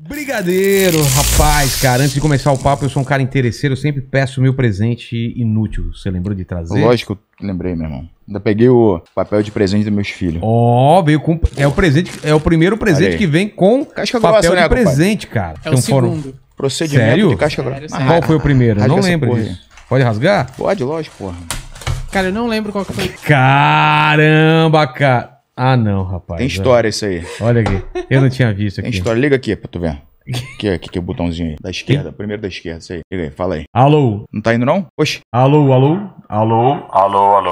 Brigadeiro, rapaz, cara, antes de começar o papo, eu sou um cara interesseiro, eu sempre peço meu presente inútil. Você lembrou de trazer? Lógico que eu lembrei, meu irmão. Ainda peguei o papel de presente dos meus filhos. Ó, veio com. É o presente, é o primeiro presente aí. que vem com Casca papel grossa, de né, presente, cara. É o Então foram- segundo. Procedimento Sério? de casca Sério, grossa. Qual foi o primeiro? Eu Rasga não lembro porra disso. Pode rasgar? Pode, lógico, porra. Cara, eu não lembro qual que foi. Caramba, cara. Ah, não, rapaz. Tem história isso aí. Olha aqui. Eu não tinha visto Tem aqui. história. Liga aqui pra tu ver. Aqui, aqui, aqui é o botãozinho aí. Da esquerda. Primeiro da esquerda, isso aí. Liga aí, fala aí. Alô? Não tá indo não? Oxe. Alô, alô? Alô? Alô, alô,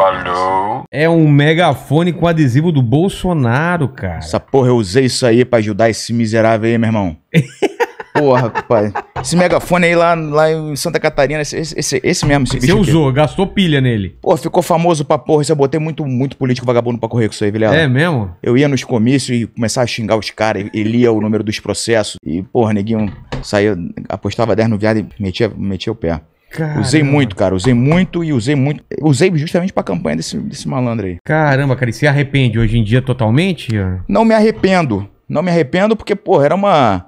alô. É um megafone com adesivo do Bolsonaro, cara. Essa porra, eu usei isso aí pra ajudar esse miserável aí, meu irmão. Porra, pai. Esse megafone aí lá, lá em Santa Catarina, esse, esse, esse, mesmo, esse Você bicho aqui. usou, gastou pilha nele. Pô, ficou famoso pra porra. Isso eu botei muito, muito político vagabundo pra correr com isso aí, Vilela. É mesmo? Eu ia nos comícios e começava a xingar os caras e lia o número dos processos. E, porra, neguinho saía, apostava 10 no viado e metia, metia o pé. Caramba. Usei muito, cara. Usei muito e usei muito. Usei justamente pra campanha desse, desse malandro aí. Caramba, cara, e se arrepende hoje em dia totalmente? Não me arrependo. Não me arrependo porque, porra, era uma.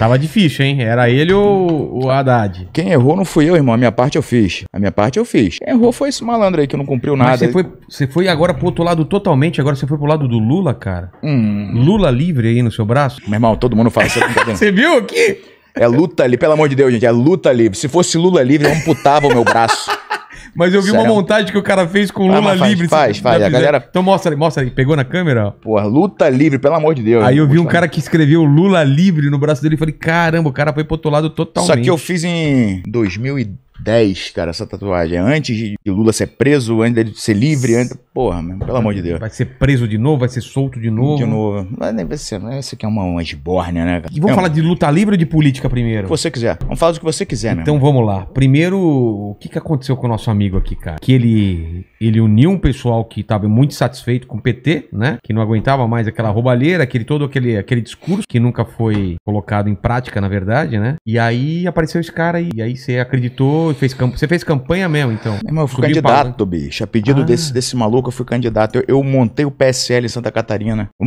Tava difícil, hein? Era ele ou o Haddad? Quem errou não fui eu, irmão. A minha parte eu fiz. A minha parte eu fiz. Quem errou foi esse malandro aí que não cumpriu nada. Mas você foi, você foi agora pro outro lado totalmente, agora você foi pro lado do Lula, cara? Hum, Lula livre aí no seu braço? meu irmão, todo mundo fala isso. Você viu aqui? É luta livre, pelo amor de Deus, gente. É luta livre. Se fosse Lula livre, eu amputava o meu braço. Mas eu vi uma Sério? montagem que o cara fez com Ah, Lula mas faz, livre. faz, faz. já A galera- Então mostra aí, mostra aí.Egou na câmera, ó. Porra, luta livre, pelo amor de Deus. Aí eu vi um cara que escreveu Lula livre no braço dele e falei, caramba, o cara foi pro outro lado totalmente. Isso aqui eu fiz em 2010, cara, essa tatuagem. Antes de Lula ser preso, antes dele ser livre, antes... Porra, mano, pelo amor de Deus. Vai ser preso de novo, vai ser solto de novo. De novo. Mas deve ser, né? Isso aqui é uma, uma esbórnia, né, cara? E vamos É, falar de luta livre ou de política O primeiro? que você quiser. Vamos falar do que você quiser, né? Então vamos lá. Primeiro, o que, que aconteceu com o nosso amigo aqui, cara? Que ele, ele uniu um pessoal que estava muito satisfeito com o PT, né? Que não aguentava mais aquela roubalheira, aquele todo aquele, aquele discurso que nunca foi colocado em prática, na verdade, né? E aí apareceu esse cara aí. E aí você acreditou, fez camp... você fez campanha mesmo, então. Irmão, eu fui Subiu candidato, bicho. A pedido Ah. desse, desse maluco, eu fui candidato. Eu, eu montei o PSL em Santa Catarina.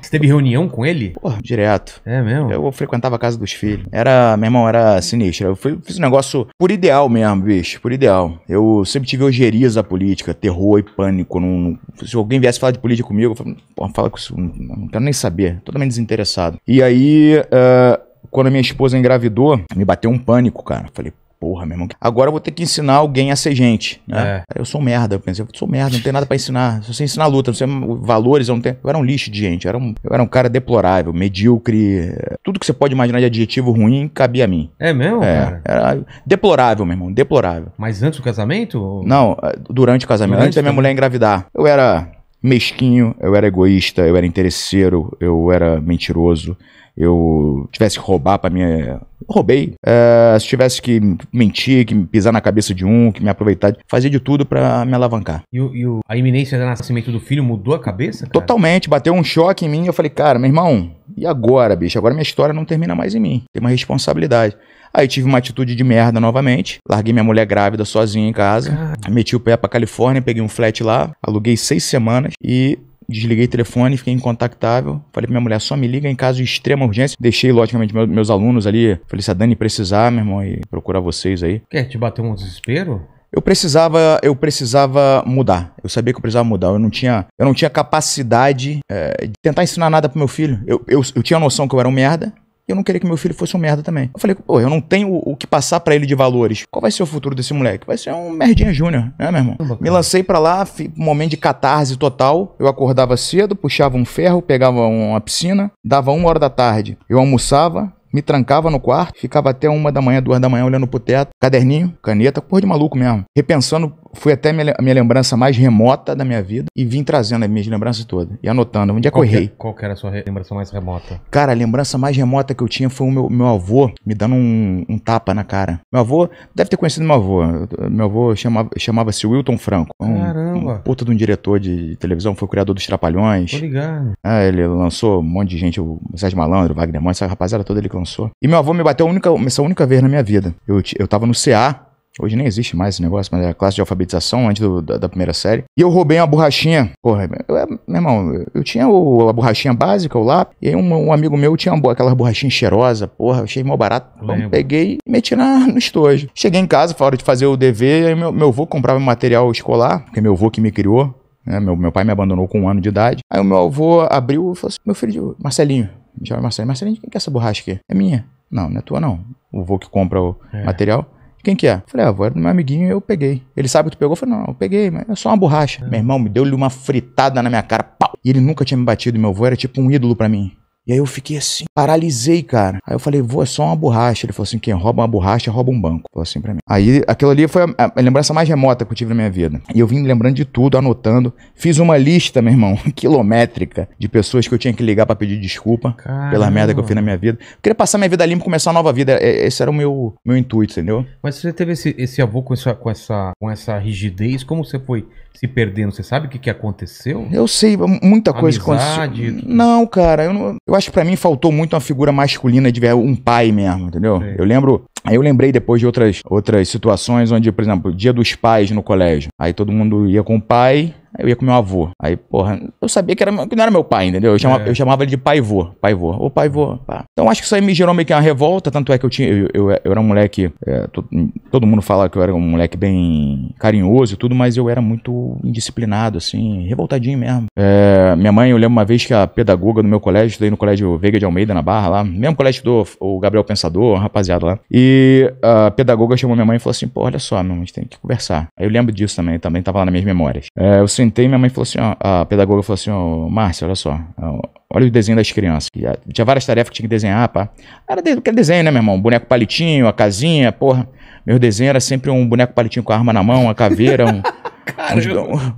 Você teve reunião com ele? Porra, direto. É mesmo? Eu frequentava a casa dos filhos. Era, meu irmão, era sinistro. Eu fui- fiz um negócio por ideal mesmo, bicho. Por ideal. Eu sempre tive ojerias da política, terror e pânico. Não- se alguém viesse falar de política comigo, eu falava, porra, fala com isso. Não, não quero nem saber. Totalmente desinteressado. E aí, ah, quando a minha esposa engravidou, me bateu um pânico, cara. Falei, porra, meu irmão. Agora eu vou ter que ensinar alguém a ser gente. Né? É. Eu sou um merda. Eu pensei, eu sou um merda, não tenho nada pra ensinar. Só sei ensinar luta, não sei valores, eu não tenho. Eu era um lixo de gente. Eu era um, eu era um cara deplorável, medíocre. Tudo que você pode imaginar de adjetivo ruim cabia a mim. É mesmo, É, cara? era deplorável, meu irmão, deplorável. Mas antes do casamento? Não, eh, durante o casamento, Durante antes da minha mulher engravidar. Eu era mesquinho, eu era egoísta, eu era interesseiro, eu era mentiroso. Eu tivesse que roubar pra minha. Roubei. Eh, se tivesse que mentir, que pisar na cabeça de um, que me aproveitar, fazia de tudo pra me alavancar. E, o- e o- a iminência do nascimento do filho mudou a cabeça? Cara? Totalmente, bateu um choque em mim. Eu falei, cara, meu irmão, e agora, bicho? Agora minha história não termina mais em mim. Tem uma responsabilidade. Aí tive uma atitude de merda novamente. Larguei minha mulher grávida sozinha em casa. Cara, Meti o pé pra Califórnia, peguei um flat lá, aluguei seis semanas e desliguei o telefone, fiquei incontactável. Falei pra minha mulher, só me liga em caso de extrema urgência. Deixei, logicamente, meu- meus alunos ali. Falei, se a Dani precisar, meu irmão, e procurar vocês aí. quer te bater um desespero? Eu precisava, eu precisava mudar. Eu sabia que eu precisava mudar. Eu não tinha, eu não tinha capacidade é, de tentar ensinar nada pro meu filho. Eu, eu, eu tinha a noção que eu era um merda. E eu não queria que meu filho fosse um merda também. Eu falei, pô, eu não tenho o, o que passar pra ele de valores. Qual vai ser o futuro desse moleque? Vai ser um merdinha júnior, né, meu irmão? Me lancei pra lá, um momento de catarse total. Eu acordava cedo, puxava um ferro, pegava uma piscina, dava uma hora da tarde. Eu almoçava, me trancava no quarto, ficava até uma da manhã, duas da manhã olhando pro teto, caderninho, caneta, porra de maluco mesmo. Repensando, fui até minha, a minha lembrança mais remota da minha vida e vim trazendo as minhas lembranças todas. E anotando, onde é que eu que, errei. qual que era a sua lembrança mais remota? Cara, a lembrança mais remota que eu tinha foi o meu, meu avô me dando um, um tapa na cara. Meu avô, deve ter conhecido meu avô. Meu avô chamava- chamava-se Wilton Franco. Um, Caramba. Um puta de um diretor de televisão, foi criador dos Trapalhões. Tô ligado. Ah, ele lançou um monte de gente, o Sérgio Malandro, o Wagner Monte, essa rapaziada toda ele que lançou. E meu avô me bateu a única, essa única vez na minha vida. Eu, eu tava no CA, Hoje nem existe mais esse negócio, mas é a classe de alfabetização antes do- da, da primeira série. E eu roubei uma borrachinha. Porra, eu, eu- meu irmão, eu tinha o- a borrachinha básica, o lápis, e aí um, um amigo meu tinha uma, aquela borrachinha cheirosa. Porra, achei mal barato. Então, peguei e meti na, no estojo. Cheguei em casa, foi hora de fazer o dever, aí meu, meu avô comprava material escolar, porque é meu avô que me criou. né? Meu, meu pai me abandonou com um ano de idade. Aí o meu avô abriu e falou assim: Meu filho, Marcelinho, me chama Marcelinho. Marcelinho, quem que é essa borracha aqui? É minha. Não, não é tua, não. O avô que compra o É. material. Quem que é? Falei, ah, avô, era do meu amiguinho eu peguei. Ele sabe que tu pegou? Eu falei, não, eu peguei, mas é só uma borracha. Meu irmão me deu-lhe uma fritada na minha cara, pau! E ele nunca tinha me batido, meu avô era tipo um ídolo pra mim. E aí eu fiquei assim, paralisei, cara. Aí eu falei, vô, é só uma borracha. Ele falou assim, quem rouba uma borracha, rouba um banco. Falou assim pra mim. Aí aquilo ali foi a, a lembrança mais remota que eu tive na minha vida. E eu vim lembrando de tudo, anotando. Fiz uma lista, meu irmão, quilométrica, de pessoas que eu tinha que ligar pra pedir desculpa pela Caramba. merda que eu fiz na minha vida. Eu queria passar minha vida limpa e começar uma nova vida. É- Esse era o meu, meu intuito, entendeu? Mas você teve esse, esse avô com essa, com, essa, com essa rigidez, como você foi se perdendo? Você sabe o que, que aconteceu? Eu sei, muita coisa Amizade, aconteceu. Não, cara, eu, não- eu acho que pra mim faltou muito uma figura masculina de ver um pai mesmo, entendeu? Sei. Eu lembro. Aí eu lembrei depois de outras, outras situações onde, por exemplo, dia dos pais no colégio. Aí todo mundo ia com o pai, eu ia com meu avô. Aí, porra, eu sabia que, era, que não era meu pai, entendeu? Eu chamava, É. eu chamava ele de pai-vô, pai-vô. Ô, pai-vô, pá. Então acho que isso aí me gerou meio que uma revolta, tanto é que eu tinha, eu, eu, eu era um moleque, é, to- todo mundo fala que eu era um moleque bem carinhoso e tudo, mas eu era muito indisciplinado, assim, revoltadinho mesmo. É, minha mãe, eu lembro uma vez que a pedagoga do meu colégio, estudei no colégio Veiga de Almeida, na Barra, lá, mesmo colégio do o Gabriel Pensador, rapaziada lá. E a pedagoga chamou minha mãe e falou assim: pô, olha só, meu, a gente tem que conversar. Aí eu lembro disso também, também tava lá nas minhas memórias. É, eu sentei e minha mãe falou assim: ó, a pedagoga falou assim: ó, Márcia, olha só, ó, olha o desenho das crianças. Tinha várias tarefas que tinha que desenhar, pá. Era aquele desenho, né, meu irmão? Boneco palitinho, a casinha, porra. Meu desenho era sempre um boneco palitinho com a arma na mão, uma caveira, um.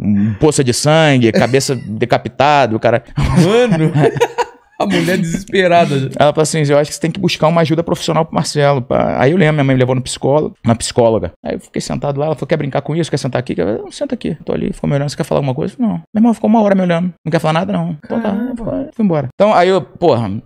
Um, um poça de sangue, cabeça decapitada, o cara. Mano, a mulher desesperada. Ela falou assim: eu acho que você tem que buscar uma ajuda profissional pro Marcelo. pá." Aí eu lembro, minha mãe me levou no psicólogo, na psicóloga. Aí eu fiquei sentado lá, ela falou: quer brincar com isso? Quer sentar aqui? Eu, "Não, senta aqui. Tô ali, ficou me olhando. Você quer falar alguma coisa? Falei, Não. Meu irmão ficou uma hora me olhando. Não quer falar nada, não. Então tá. Fui embora. Então aí eu, porra.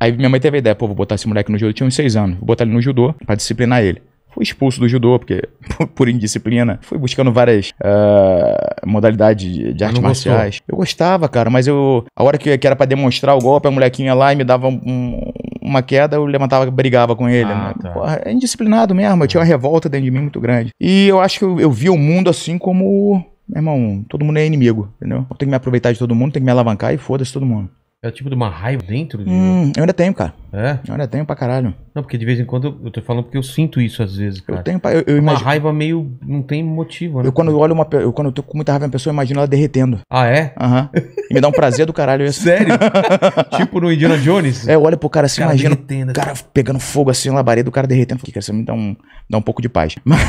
Aí minha mãe teve a ideia, pô, vou botar esse moleque no judô. Tinha uns seis anos. Vou botar ele no judô pra disciplinar ele. Fui expulso do judô, porque por- indisciplina. Fui buscando várias ah, modalidades de, de artes não gostou? marciais. Eu gostava, cara, mas eu. A hora que, que era pra demonstrar o golpe, a molequinha lá e me dava um- uma queda, eu levantava e brigava com ele. Ah, né? tá. Porra, é indisciplinado mesmo. Eu tinha uma revolta dentro de mim muito grande. E eu acho que eu, eu via o mundo assim como. Meu irmão, todo mundo é inimigo, entendeu? Eu tenho que me aproveitar de todo mundo, tenho que me alavancar e foda-se todo mundo. É o tipo de uma raiva dentro de. Hum, eu ainda tenho, cara. É? Eu ainda tenho pra caralho. Não, porque de vez em quando eu- eu tô falando porque eu sinto isso às vezes, cara. Eu tenho pra. Eu, eu Uma imagino. raiva meio. não tem motivo, né? Eu quando eu olho uma. Eu, quando eu tô com muita raiva, uma pessoa, eu imagino ela derretendo. Ah, é? Aham. E me dá um prazer do caralho isso. Sério? tipo no Indiana Jones? É, eu olho pro cara assim, Cara imagino. derretendo. O cara pegando fogo assim na labareda, o cara derretendo. Falei, cara, isso me dá um, dá um pouco de paz. Mas,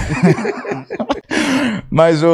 Mas o.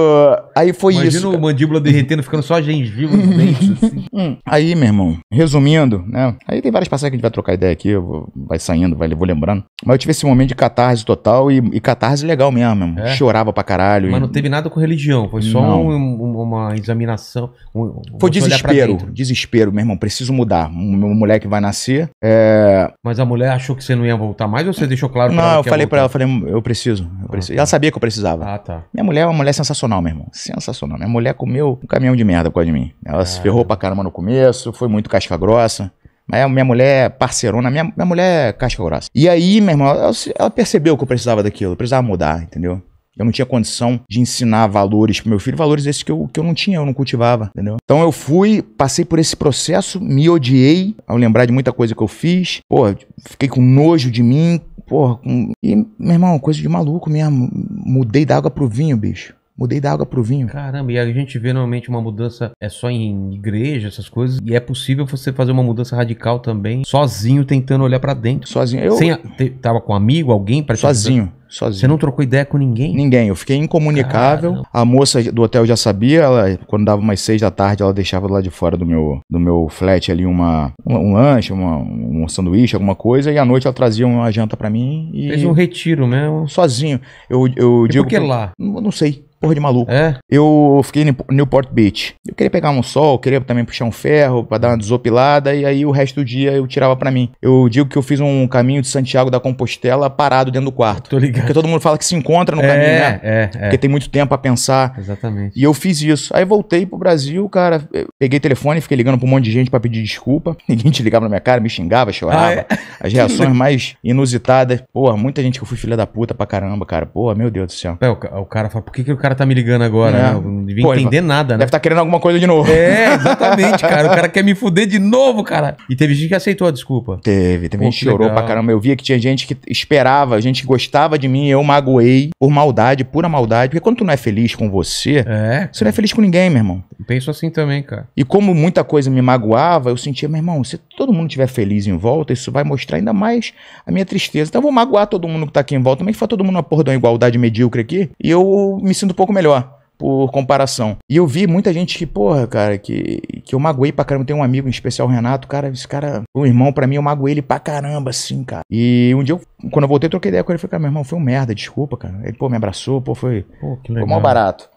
Aí foi Imagina isso. o mandíbula derretendo, ficando só gengiva nos dentes, assim. Hum, Aí, meu irmão, resumindo, né? Aí tem várias passagens que a gente vai trocar ideia aqui, eu vou- vai saindo, vai, vou lembrando. Mas eu tive esse momento de catarse total e, e catarse legal mesmo, meu irmão. É? Chorava pra caralho. Mas e- não teve nada com religião, foi só Não. um- um- uma examinação. um- Foi pra desespero, desespero, meu irmão. Preciso mudar. Meu moleque vai nascer. É... Mas a mulher achou que você não ia voltar mais ou você deixou claro Não, eu que ia falei pra ela, voltar? falei, eu preciso. Eu preciso. E tá. ela sabia que eu precisava. Ah, tá. Minha mulher é uma mulher sensacional, meu irmão. Sensacional. Minha mulher comeu um caminhão de merda por causa de mim. Ela se Caramba. ferrou pra caramba no começo, foi muito casca grossa. Mas minha mulher é parceirona, minha, minha mulher é casca grossa. E aí, meu irmão, ela, ela percebeu que eu precisava daquilo, eu precisava mudar, entendeu? Eu não tinha condição de ensinar valores pro meu filho, valores esses que eu, que eu não tinha, eu não cultivava, entendeu? Então eu fui, passei por esse processo, me odiei ao lembrar de muita coisa que eu fiz. Pô, fiquei com nojo de mim, porra. Com... E, meu irmão, coisa de maluco mesmo. Mudei da água pro vinho, bicho. Mudei da água pro vinho. Caramba, e a gente vê normalmente uma mudança é só em igreja, essas coisas, e é possível você fazer uma mudança radical também, sozinho, tentando olhar pra dentro. Sozinho. Eu, Sem a- te- tava com um amigo, alguém sozinho. Sozinho. Você não trocou ideia com ninguém? Ninguém, eu fiquei incomunicável. Caramba. A moça do hotel já sabia, ela, quando dava umas seis da tarde, ela deixava lá de fora do meu, do meu flat ali uma, um, um lanche, uma, um sanduíche, alguma coisa, e à noite ela trazia uma janta pra mim e. Fez um retiro mesmo. Sozinho. Eu, eu E digo. por que lá? Não, não sei. Porra de maluco. É? Eu fiquei em Newport Beach. Eu queria pegar um sol, queria também puxar um ferro pra dar uma desopilada e aí o resto do dia eu tirava pra mim. Eu digo que eu fiz um caminho de Santiago da Compostela parado dentro do quarto. Tô ligado. Porque todo mundo fala que se encontra no caminho, né? É, é, Porque é. tem muito tempo pra pensar. Exatamente. E eu fiz isso. Aí voltei pro Brasil, cara. Peguei telefone, fiquei ligando pra um monte de gente pra pedir desculpa. Ninguém te ligava na minha cara, me xingava, chorava. Ah, é? As reações mais inusitadas. Porra, muita gente que eu fui filha da puta pra caramba, cara. Porra, meu Deus do céu. É, o, o cara fala, por que, que o cara tá me ligando agora? É. né? Eu não devia Pô, entender nada, né? Deve estar querendo alguma coisa de novo. É, exatamente, cara. O cara quer me fuder de novo, cara. E teve gente que aceitou a desculpa. Teve, teve gente que chorou legal. pra caramba. Eu via que tinha gente que esperava, gente que gostava de mim, eu magoei por maldade, pura maldade. Porque quando tu não é feliz com você, É, você não é feliz com ninguém, meu irmão. penso assim também, cara. E como muita coisa me magoava, eu sentia, meu irmão, se todo mundo estiver feliz em volta, isso vai mostrar ainda mais a minha tristeza. Então eu vou magoar todo mundo que tá aqui em volta, também que foi todo mundo uma porra de uma igualdade medíocre aqui, e eu me sinto pouco melhor. Por comparação. E eu vi muita gente que, porra, cara, que, que eu magoei pra caramba. Tem um amigo em especial, o Renato, cara, esse cara, um irmão pra mim, eu magoei ele pra caramba, assim, cara. E um dia, eu, quando eu voltei, eu troquei ideia com ele. Falei, cara, meu irmão, foi um merda, desculpa, cara. Ele, pô, me abraçou, pô, foi, Pô, que foi mal barato.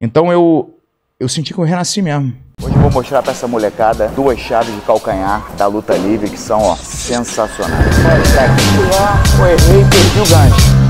Então eu, eu senti que eu renasci mesmo. Hoje eu vou mostrar pra essa molecada duas chaves de calcanhar da luta livre que são, ó, sensacionais. Olha, daqui lá, eu errei e perdi o gancho.